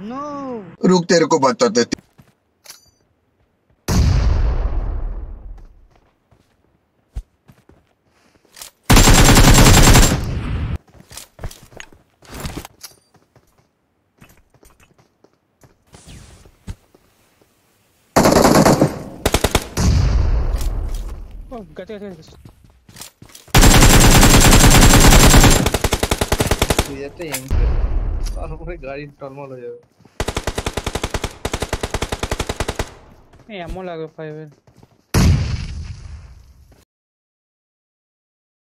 no रुक तेरे को बता देती गते गते गते गते এম তারপরে গাড়ি টলমল হয়ে যাবে এই এমন লাগবে ফাইভের